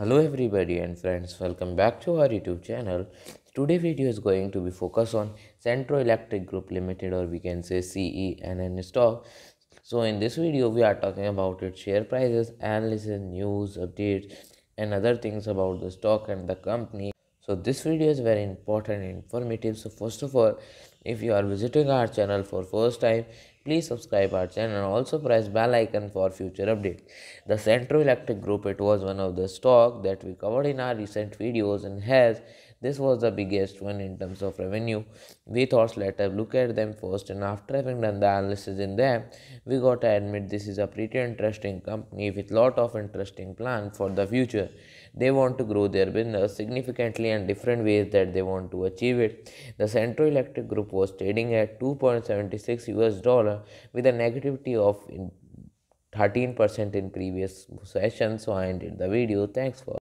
Hello everybody and friends, welcome back to our YouTube channel. Today video is going to be focused on Cenntro Electric Group Limited or we can say CENN stock. So in this video we are talking about its share prices, analysis, news, updates and other things about the stock and the company. So this video is very important and informative. So first of all, if you are visiting our channel for first time, please subscribe our channel and also press bell icon for future update. The Cenntro Electric Group, it was one of the stock that we covered in our recent videos and has this was the biggest one in terms of revenue. We thought let us look at them first and after having done the analysis in them, we got to admit this is a pretty interesting company with lot of interesting plan for the future. They want to grow their business significantly and different ways that they want to achieve it. The Cenntro Electric Group was trading at 2.76 US dollar with a negativity of 13% in previous session. So I ended the video. Thanks for